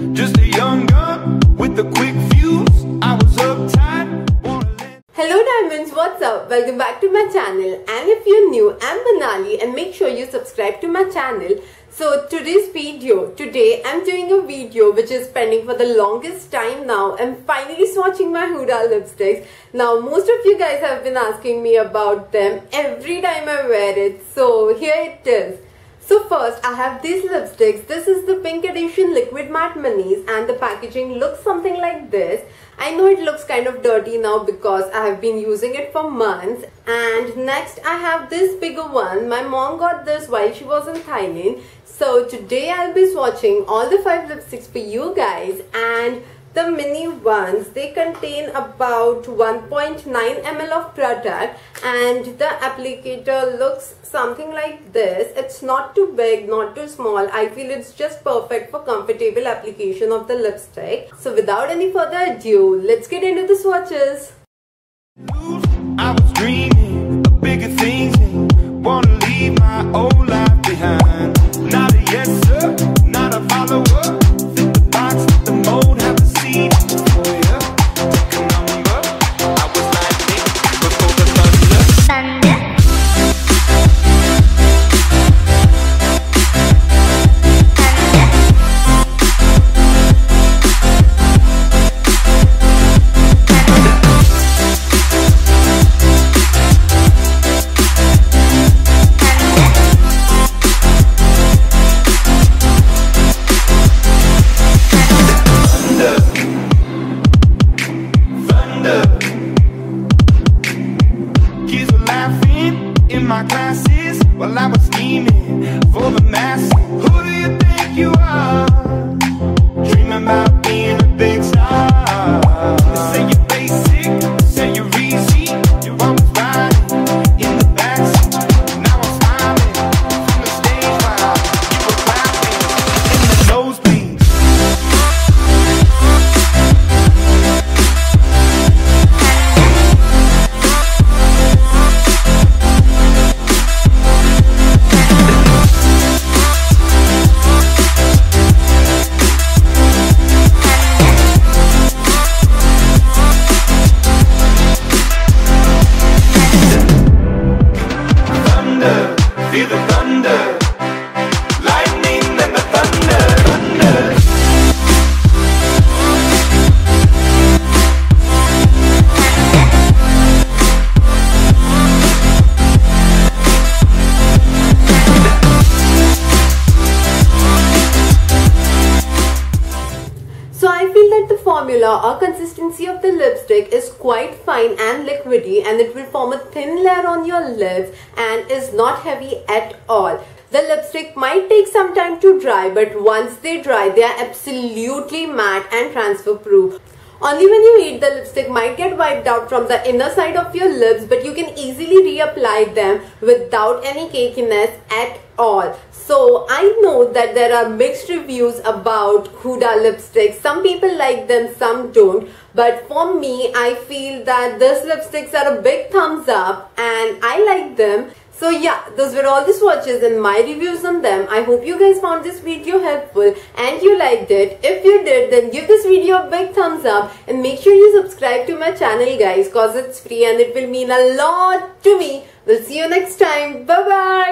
Just a young gun with a quick fuse. I was uptight. Hello diamonds, what's up? Welcome back to my channel and if you're new, I'm Manali and make sure you subscribe to my channel. So today's video, today I'm doing a video which is pending for the longest time now. I'm finally swatching my Huda lipsticks. Now most of you guys have been asking me about them every time I wear it. So here it is. So first I have these lipsticks. This is the pink edition liquid matte minis and the packaging looks something like this. I know it looks kind of dirty now because I have been using it for months. And next I have this bigger one. My mom got this while she was in Thailand. So today I'll be swatching all the five lipsticks for you guys and the mini ones they contain about 1.9 ml of product and the applicator looks something like this. It's not too big not too small. I feel it's just perfect for comfortable application of the lipstick. So without any further ado let's get into the swatches in my classes while I was scheming for the masses. Who do you think you are? Thunder, feel The formula or consistency of the lipstick is quite fine and liquidy and it will form a thin layer on your lips and is not heavy at all. The lipstick might take some time to dry but once they dry they are absolutely matte and transfer proof. Only when you eat the lipstick might get wiped out from the inner side of your lips but you can easily reapply them without any cakiness at all. So I know that there are mixed reviews about Huda lipsticks. Some people like them, some don't. But for me, I feel that these lipsticks are a big thumbs up and I like them. So yeah, those were all the swatches and my reviews on them. I hope you guys found this video helpful and you liked it. If you did, then give this video a big thumbs up and make sure you subscribe to my channel guys cause it's free and it will mean a lot to me. We'll see you next time. Bye bye.